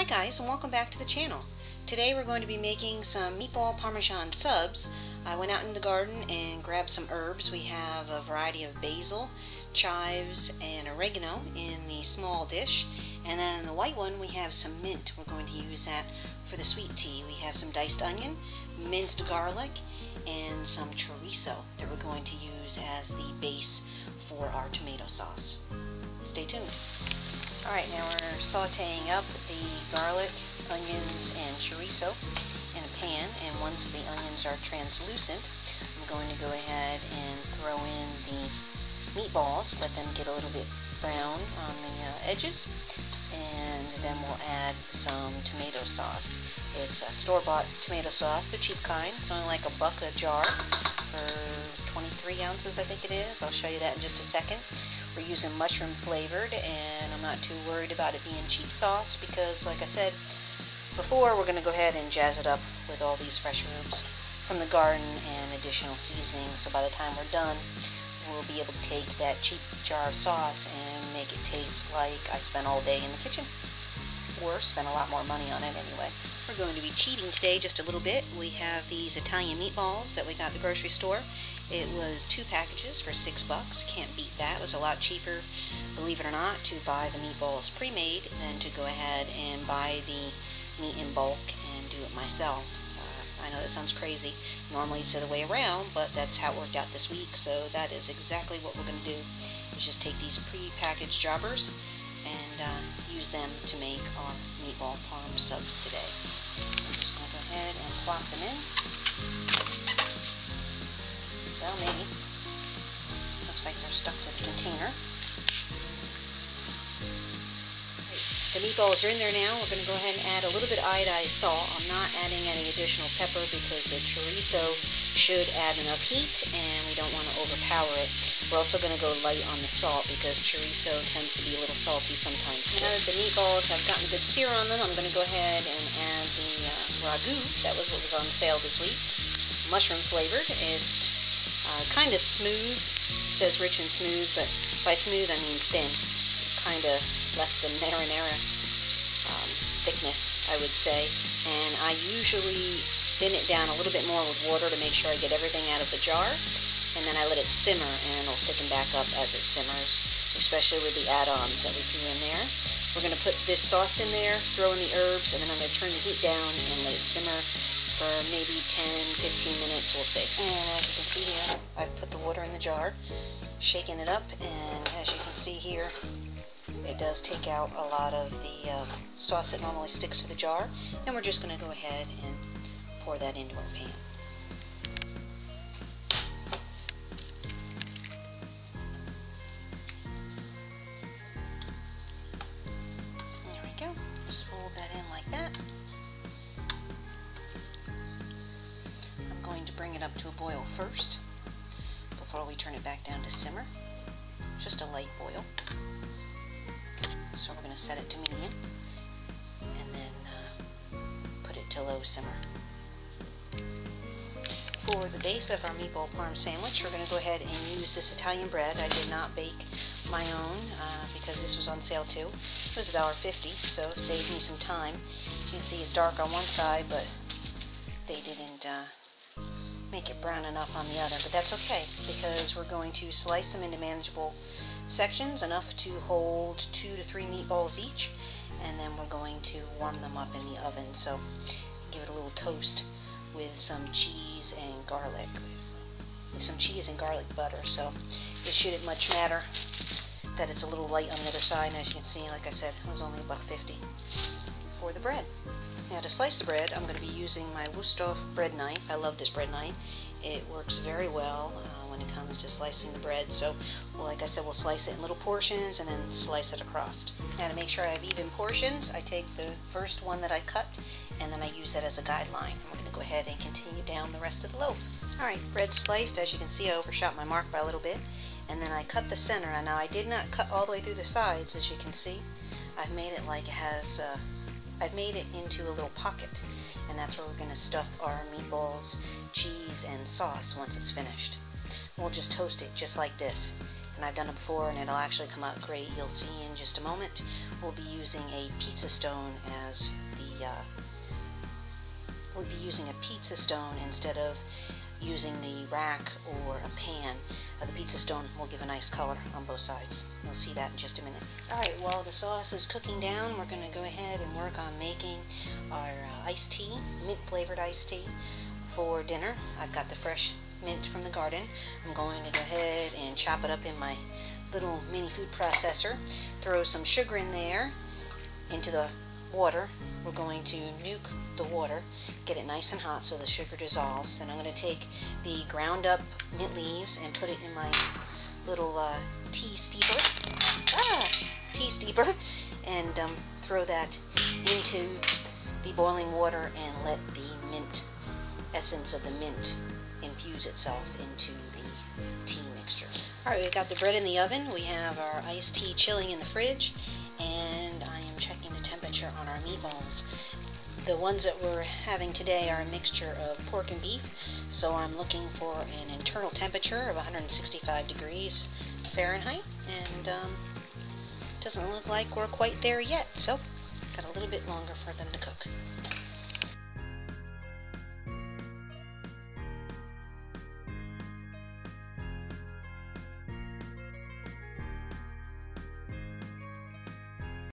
Hi guys and welcome back to the channel. Today we're going to be making some meatball parmesan subs. I went out in the garden and grabbed some herbs. We have a variety of basil, chives, and oregano in the small dish. And then the white one we have some mint. We're going to use that for the sweet tea. We have some diced onion, minced garlic, and some chorizo that we're going to use as the base for our tomato sauce. Stay tuned. Alright, now we're sauteing up the garlic, onions, and chorizo in a pan, and once the onions are translucent, I'm going to go ahead and throw in the meatballs, let them get a little bit brown on the uh, edges, and then we'll add some tomato sauce. It's a store-bought tomato sauce, the cheap kind. It's only like a buck a jar for 23 ounces, I think it is. I'll show you that in just a second. We're using mushroom flavored and I'm not too worried about it being cheap sauce because like I said before we're going to go ahead and jazz it up with all these fresh herbs from the garden and additional seasoning so by the time we're done we'll be able to take that cheap jar of sauce and make it taste like I spent all day in the kitchen or spent a lot more money on it anyway. We're going to be cheating today just a little bit. We have these Italian meatballs that we got at the grocery store. It was two packages for six bucks. Can't beat that. It was a lot cheaper, believe it or not, to buy the meatballs pre-made than to go ahead and buy the meat in bulk and do it myself. Uh, I know that sounds crazy. Normally it's the other way around, but that's how it worked out this week. So that is exactly what we're going to do. Is just take these pre-packaged jobbers and uh, use them to make our meatball parm subs today. I'm just going to go ahead and plop them in. Maybe. Looks like they're stuck to the container. The meatballs are in there now. We're going to go ahead and add a little bit of iodized salt. I'm not adding any additional pepper because the chorizo should add enough heat and we don't want to overpower it. We're also going to go light on the salt because chorizo tends to be a little salty sometimes. Now that the meatballs have gotten a good sear on them, I'm going to go ahead and add the uh, ragu. That was what was on sale this week. Mushroom flavored. It's uh, kind of smooth. It says rich and smooth, but by smooth I mean thin. It's kind of less than marinara um, thickness, I would say. And I usually thin it down a little bit more with water to make sure I get everything out of the jar. And then I let it simmer, and it'll thicken back up as it simmers, especially with the add-ons that we threw in there. We're going to put this sauce in there, throw in the herbs, and then I'm going to turn the heat down and let it simmer for maybe 10, 15 minutes, we'll see. And as you can see here, I've put the water in the jar, shaking it up, and as you can see here, it does take out a lot of the um, sauce that normally sticks to the jar. And we're just going to go ahead and pour that into our pan. There we go. Just fold that in like that. Bring it up to a boil first before we turn it back down to simmer. Just a light boil. So we're going to set it to medium and then uh, put it to low simmer. For the base of our meatball parm sandwich, we're going to go ahead and use this Italian bread. I did not bake my own uh, because this was on sale too. It was $1.50, so saved me some time. You can see it's dark on one side, but they didn't uh, make it brown enough on the other. But that's okay because we're going to slice them into manageable sections, enough to hold two to three meatballs each, and then we're going to warm them up in the oven. So give it a little toast with some cheese and garlic. With some cheese and garlic butter, so it shouldn't much matter that it's a little light on the other side. And as you can see, like I said, it was only about 50 for the bread. Now to slice the bread, I'm going to be using my Wusthof bread knife. I love this bread knife. It works very well uh, when it comes to slicing the bread. So, well, like I said, we'll slice it in little portions and then slice it across. Now to make sure I have even portions, I take the first one that I cut and then I use that as a guideline. We're going to go ahead and continue down the rest of the loaf. Alright, bread sliced. As you can see, I overshot my mark by a little bit. And then I cut the center. And now I did not cut all the way through the sides, as you can see. I've made it like it has... Uh, I've made it into a little pocket, and that's where we're going to stuff our meatballs, cheese, and sauce once it's finished. We'll just toast it just like this, and I've done it before and it'll actually come out great. You'll see in just a moment. We'll be using a pizza stone as the, uh, we'll be using a pizza stone instead of using the rack or a pan. Uh, the pizza stone will give a nice color on both sides. You'll see that in just a minute. Alright, while the sauce is cooking down, we're going to go ahead and work on making our uh, iced tea, mint flavored iced tea for dinner. I've got the fresh mint from the garden. I'm going to go ahead and chop it up in my little mini food processor, throw some sugar in there into the water. We're going to nuke the water, get it nice and hot so the sugar dissolves. Then I'm going to take the ground up mint leaves and put it in my little uh, tea steeper, ah, tea steeper, and um, throw that into the boiling water and let the mint essence of the mint infuse itself into the tea mixture. Alright, we've got the bread in the oven. We have our iced tea chilling in the fridge, meatballs. The ones that we're having today are a mixture of pork and beef, so I'm looking for an internal temperature of 165 degrees Fahrenheit, and um, doesn't look like we're quite there yet, so got a little bit longer for them to cook.